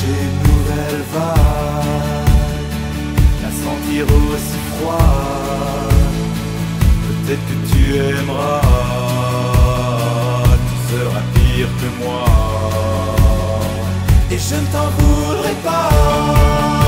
chercher une nouvelle vague, la sentir aussi froide. Peut-être que tu aimeras, tu seras pire que moi, et je ne t'en voudrais pas.